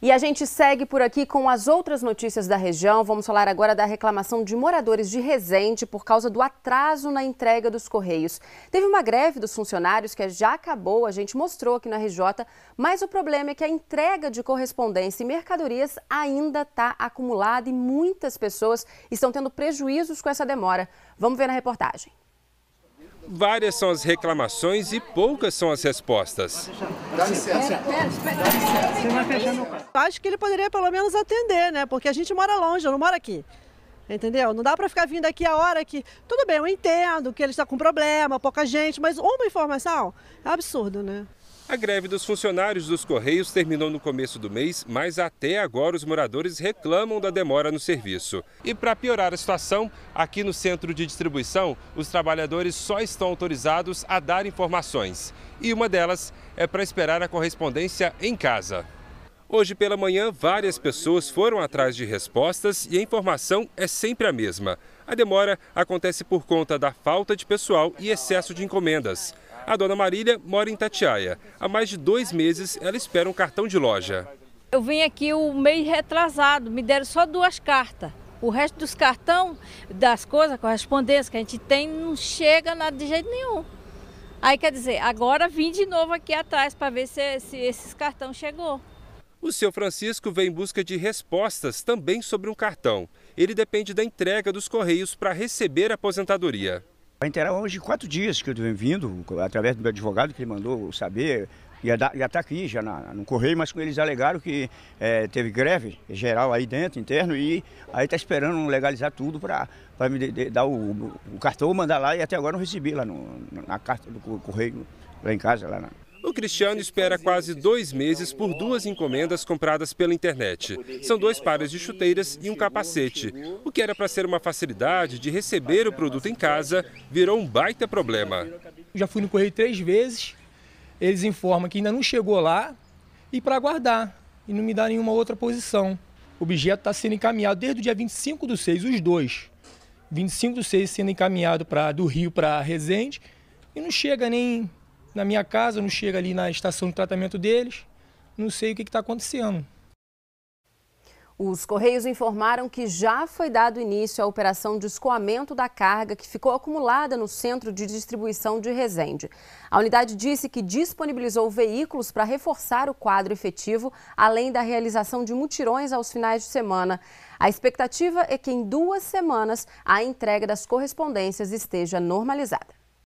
E a gente segue por aqui com as outras notícias da região. Vamos falar agora da reclamação de moradores de Resende por causa do atraso na entrega dos Correios. Teve uma greve dos funcionários que já acabou, a gente mostrou aqui na RJ, mas o problema é que a entrega de correspondência e mercadorias ainda está acumulada e muitas pessoas estão tendo prejuízos com essa demora. Vamos ver na reportagem. Várias são as reclamações e poucas são as respostas. Dá licença. Acho que ele poderia pelo menos atender, né? Porque a gente mora longe, eu não moro aqui. Entendeu? Não dá para ficar vindo aqui a hora que. Tudo bem, eu entendo que ele está com problema, pouca gente, mas uma informação é absurdo, né? A greve dos funcionários dos Correios terminou no começo do mês, mas até agora os moradores reclamam da demora no serviço. E para piorar a situação, aqui no centro de distribuição, os trabalhadores só estão autorizados a dar informações. E uma delas é para esperar a correspondência em casa. Hoje pela manhã, várias pessoas foram atrás de respostas e a informação é sempre a mesma. A demora acontece por conta da falta de pessoal e excesso de encomendas. A dona Marília mora em Tatiaia. Há mais de dois meses ela espera um cartão de loja. Eu vim aqui o mês retrasado, me deram só duas cartas. O resto dos cartão, das coisas, correspondência que a gente tem, não chega nada de jeito nenhum. Aí quer dizer, agora vim de novo aqui atrás para ver se, se esses cartão chegou. O seu Francisco vem em busca de respostas também sobre um cartão. Ele depende da entrega dos correios para receber a aposentadoria. Vai inteirar hoje quatro dias que eu venho vindo, através do meu advogado que ele mandou saber. Ia tá aqui já na, no correio, mas eles alegaram que é, teve greve geral aí dentro, interno, e aí está esperando legalizar tudo para me de, de, dar o, o, cartão, mandar lá, e até agora não recebi lá no, na carta do correio, lá em casa. Lá na... O Cristiano espera quase dois meses por duas encomendas compradas pela internet. São dois pares de chuteiras e um capacete. O que era para ser uma facilidade de receber o produto em casa virou um baita problema. Já fui no correio três vezes, eles informam que ainda não chegou lá e para aguardar e não me dá nenhuma outra posição. O objeto está sendo encaminhado desde o dia 25 do 6, os dois. 25 do 6 sendo encaminhado pra, do Rio para Resende e não chega nem na minha casa, não chega ali na estação de tratamento deles, não sei o que está acontecendo. Os Correios informaram que já foi dado início à operação de escoamento da carga que ficou acumulada no centro de distribuição de Resende. A unidade disse que disponibilizou veículos para reforçar o quadro efetivo, além da realização de mutirões aos finais de semana. A expectativa é que em duas semanas a entrega das correspondências esteja normalizada.